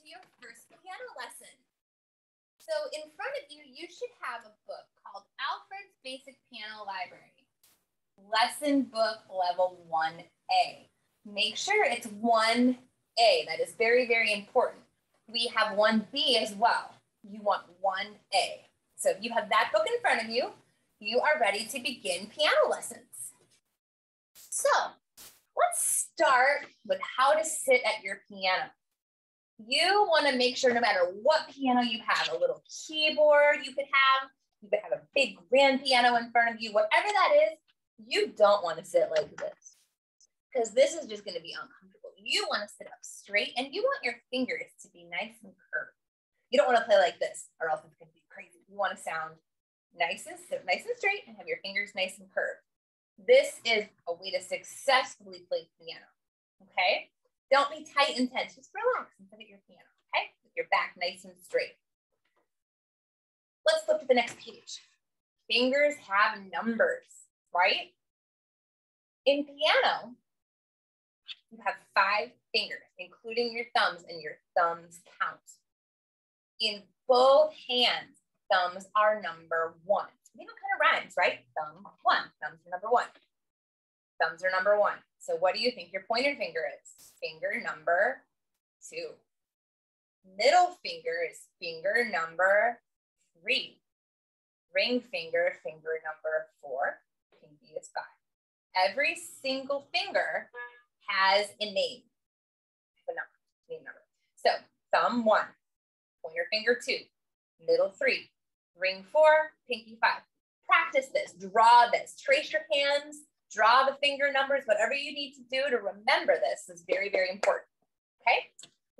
to your first piano lesson. So in front of you, you should have a book called Alfred's Basic Piano Library, Lesson Book Level 1A. Make sure it's 1A. That is very, very important. We have 1B as well. You want 1A. So if you have that book in front of you, you are ready to begin piano lessons. So let's start with how to sit at your piano. You want to make sure no matter what piano you have, a little keyboard you could have, you could have a big grand piano in front of you, whatever that is, you don't want to sit like this because this is just going to be uncomfortable. You want to sit up straight and you want your fingers to be nice and curved. You don't want to play like this or else it's going to be crazy. You want to sound nice and sit nice and straight and have your fingers nice and curved. This is a way to successfully play piano. Okay. Don't be tight and tense. Just relax and sit at your piano. Okay. With your back nice and straight. Let's flip to the next page. Fingers have numbers, right? In piano, you have five fingers, including your thumbs, and your thumbs count. In both hands, thumbs are number one. You know, kind of rhymes, right? Thumb one, thumbs are number one. Thumbs are number one. So what do you think your pointer finger is? Finger number two. Middle finger is finger number three. Ring finger, finger number four. Pinky is five. Every single finger has a name, name number. So thumb one, pointer finger two, middle three, ring four, pinky five. Practice this, draw this, trace your hands, draw the finger numbers, whatever you need to do to remember this is very, very important, okay?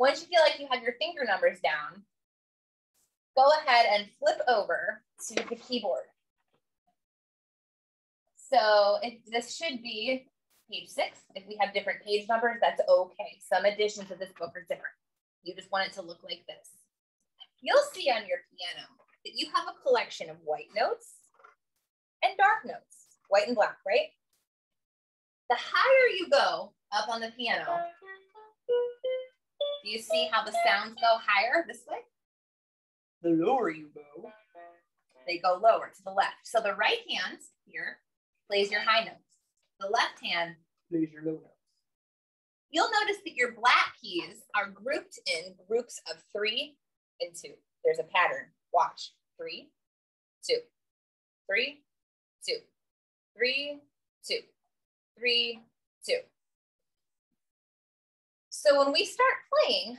Once you feel like you have your finger numbers down, go ahead and flip over to the keyboard. So it, this should be page six. If we have different page numbers, that's okay. Some editions of this book are different. You just want it to look like this. You'll see on your piano that you have a collection of white notes and dark notes, white and black, right? The higher you go up on the piano, do you see how the sounds go higher this way? The lower you go, they go lower to the left. So the right hand here plays your high notes. The left hand plays your low notes. You'll notice that your black keys are grouped in groups of three and two. There's a pattern. Watch. Three, two, three, two, three, two, three, two. So when we start playing,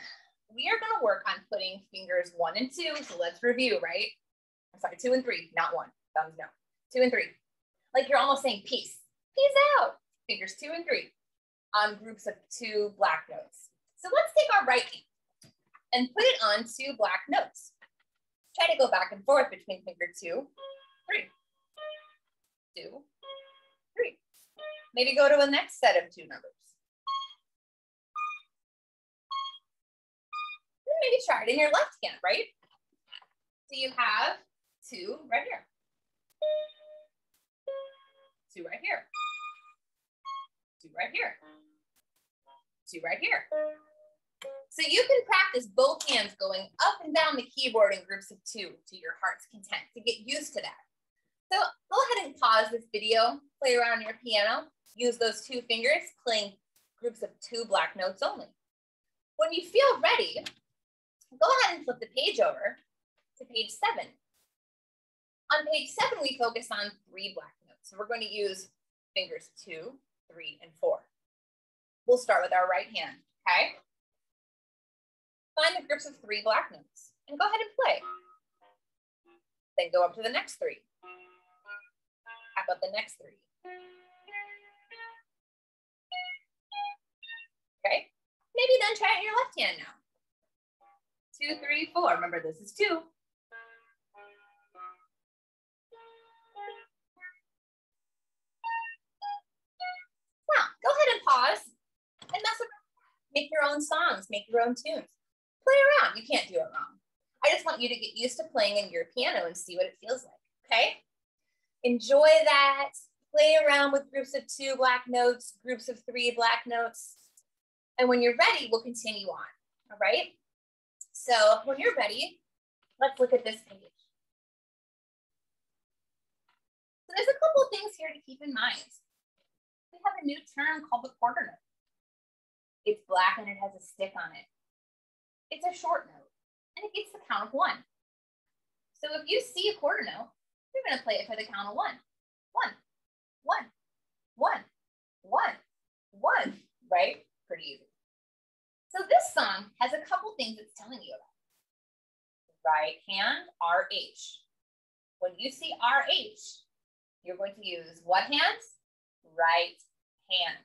we are gonna work on putting fingers one and two. So let's review, right? I'm sorry, two and three, not one, thumbs no. Two and three. Like you're almost saying peace, peace out. Fingers two and three on groups of two black notes. So let's take our right hand and put it on two black notes. Try to go back and forth between finger two, three, two, three. Maybe go to the next set of two numbers. Maybe try it in your left hand, right? So you have two right here. Two right here. Two right here. Two right here. So you can practice both hands going up and down the keyboard in groups of two to your heart's content to get used to that. So go ahead and pause this video, play around on your piano, use those two fingers, playing groups of two black notes only. When you feel ready, go ahead and flip the page over to page seven. On page seven, we focus on three black notes. So we're going to use fingers two, three, and four. We'll start with our right hand, okay? Find the groups of three black notes and go ahead and play. Then go up to the next three. How about the next three? Okay, maybe then try it in your left hand now. Two, three, four. Remember, this is two. Now, go ahead and pause and mess around. Make your own songs, make your own tunes play around. You can't do it wrong. I just want you to get used to playing in your piano and see what it feels like, okay? Enjoy that. Play around with groups of two black notes, groups of three black notes. And when you're ready, we'll continue on, all right? So when you're ready, let's look at this page. So there's a couple things here to keep in mind. We have a new term called the quarter note. It's black and it has a stick on it. It's a short note and it gets the count of one. So if you see a quarter note, you're gonna play it for the count of one. One, one, one, one, one, right? Pretty easy. Song has a couple things it's telling you about. Right hand, RH. When you see RH, you're going to use what hands? Right hand.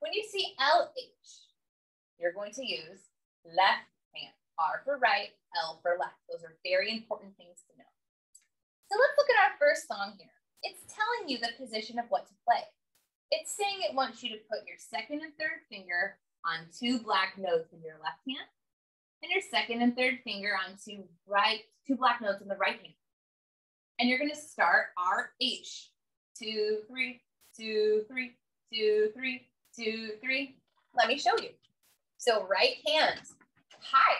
When you see LH, you're going to use left hand. R for right, L for left. Those are very important things to know. So let's look at our first song here. It's telling you the position of what to play. It's saying it wants you to put your second and third finger on two black notes in your left hand and your second and third finger on two right, two black notes in the right hand. And you're gonna start R H. Two, three, two, three, two, three, two, three. Let me show you. So right hand, high.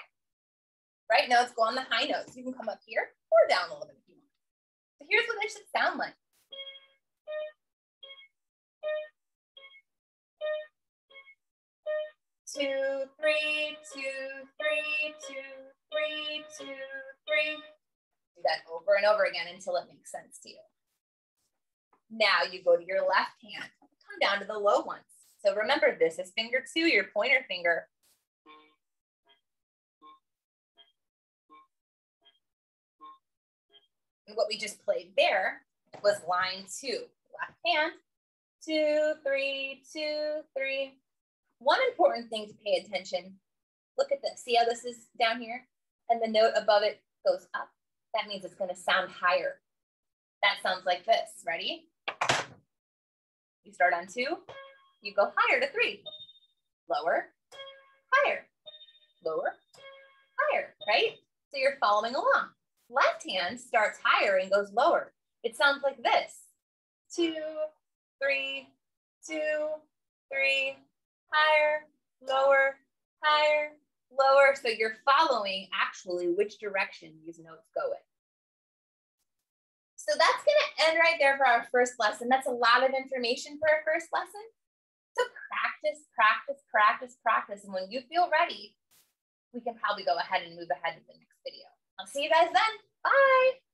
Right notes go on the high notes. You can come up here or down a little bit if you want. So here's what it should sound like. And over again until it makes sense to you. Now you go to your left hand, come down to the low ones. So remember this is finger two, your pointer finger. And what we just played there was line two. Left hand, two, three, two, three, one important thing to pay attention, look at this. See how this is down here? And the note above it goes up. That means it's gonna sound higher. That sounds like this, ready? You start on two, you go higher to three. Lower, higher, lower, higher, right? So you're following along. Left hand starts higher and goes lower. It sounds like this. Two, three, two, three, higher, lower, higher, lower. So you're following actually which direction these notes go in. So that's gonna end right there for our first lesson. That's a lot of information for our first lesson. So practice, practice, practice, practice. And when you feel ready, we can probably go ahead and move ahead to the next video. I'll see you guys then. Bye.